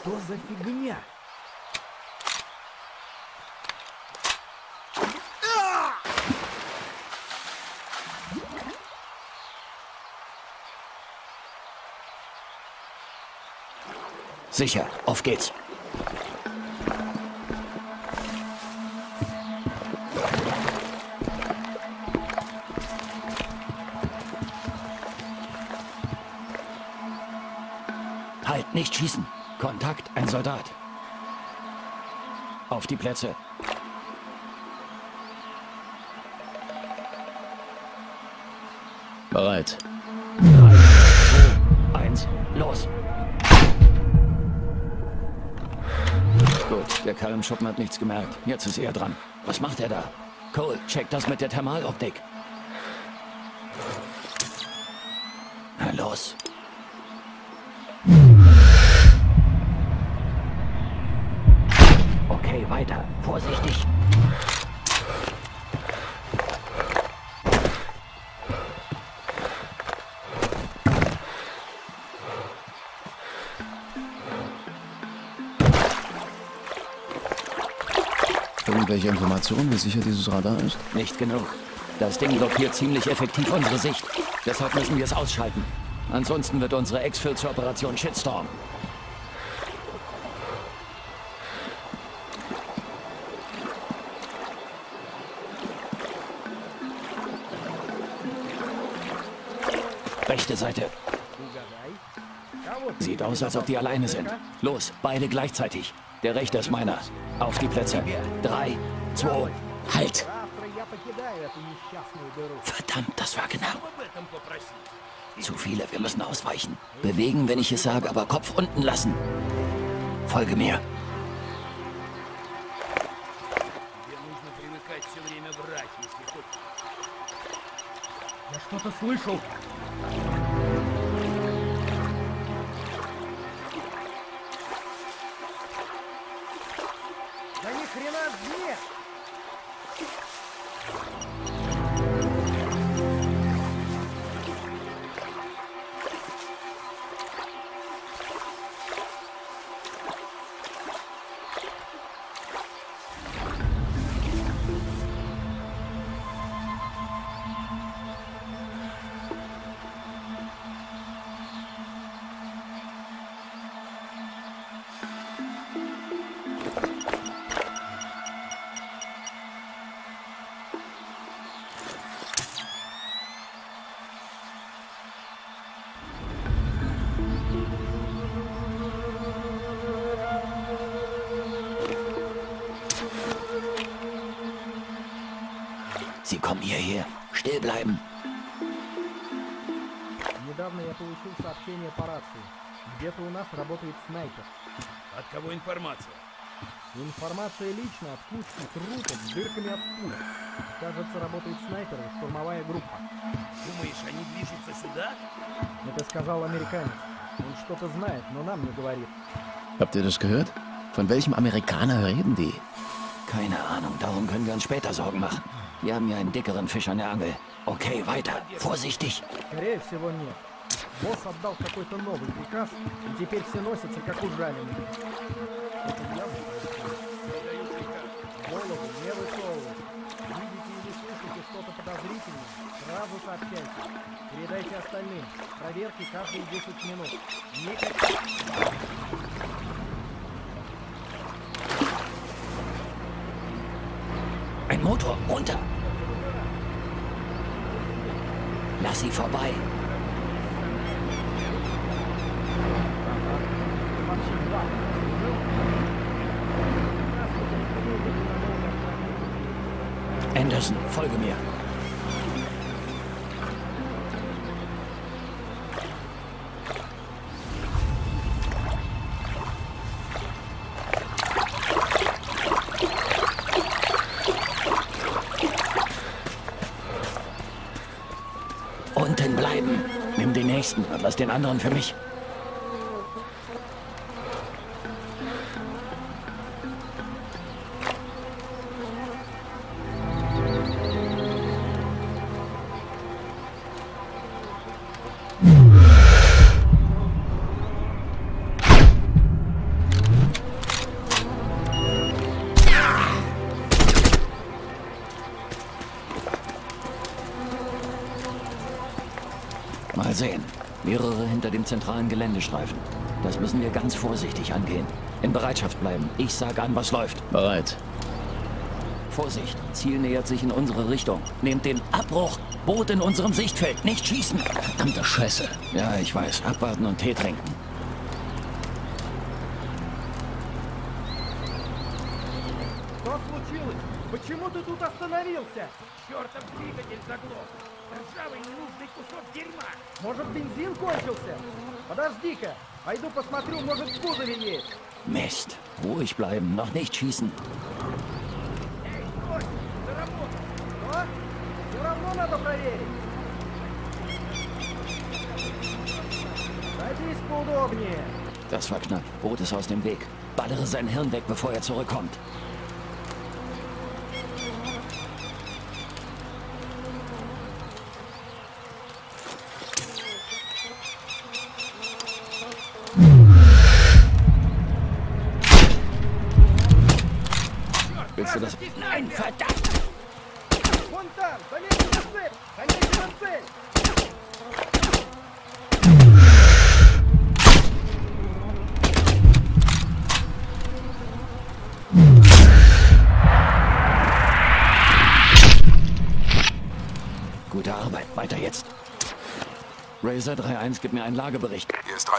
Что за фигня? Sicher, auf geht's. Halt, nicht schießen. Kontakt, ein Soldat. Auf die Plätze. Bereit. Eins, los. Gut, der Kerl im Schuppen hat nichts gemerkt. Jetzt ist er dran. Was macht er da? Cole, check das mit der Thermaloptik. Na los. Okay, weiter. Vorsichtig. Irgendwelche Informationen, wie sicher dieses Radar ist? Nicht genug. Das Ding blockiert ziemlich effektiv unsere Sicht. Deshalb müssen wir es ausschalten. Ansonsten wird unsere Exfil zur Operation Shitstorm. Rechte Seite. Sieht aus, als ob die alleine sind. Los, beide gleichzeitig. Der rechte ist meiner. Auf die Plätze. Drei, zwei, halt! Verdammt, das war genau. Zu viele, wir müssen ausweichen. Bewegen, wenn ich es sage, aber Kopf unten lassen. Folge mir. Я что-то слышал. Да ни хрена нет! Sie kommen hierher. Still bleiben. Недавно я получил сообщение по рации. Где-то у нас работает снайпер. От кого информация? Информация лично от кучки трупов с дырками от пуль. Кажется, работает снайпер и штурмовая группа. Думаешь, они движутся сюда? Это сказал американец. Он что-то знает, но нам не говорит. Habt ihr das gehört? Von welchem Amerikaner reden die? Keine Ahnung, darum können wir uns später Sorgen machen. Wir haben ja einen dickeren Fisch an der Angel. Okay, weiter. Vorsichtig. Скорее всего, нет. Босс отдал какой-то новый приказ, и теперь все носятся, как ужаленные. Это явно происходит. Голову не высовывать. Видите или слышите что-то подозрительное, сразу сообщайте. Передайте остальным. Проверки каждые 10 минут. Никаких... Ein Motor. Runter. Lass sie vorbei. Anderson, folge mir. Unten bleiben. Nimm den nächsten und lass den anderen für mich. gesehen. Mehrere hinter dem zentralen Geländestreifen. Das müssen wir ganz vorsichtig angehen. In Bereitschaft bleiben. Ich sage an, was läuft. Bereit. Vorsicht, Ziel nähert sich in unsere Richtung. Nehmt den Abbruch. Boot in unserem Sichtfeld. Nicht schießen. Verdammte Scheiße. Ja, ich weiß. Abwarten und Tee trinken. Что случилось? Почему ты тут остановился? Чертов двигатель заглох. Ржавый ненужный кусок дерьма. Может, бензин кончился? Подожди-ка, пойду посмотрю, может, в кузове есть. Mist. Ruhig bleiben. Noch nicht schießen. Эй, стой! Заработал! Что? Все равно надо проверить. Садись поудобнее. Das war knapp. Boot ist aus dem Weg. Ballere sein Hirn weg, bevor er zurückkommt. Willst du das? Nein, verdammt! Gute Arbeit. Weiter jetzt. Razer 3-1, gib mir einen Lagebericht. Hier ist 3-1.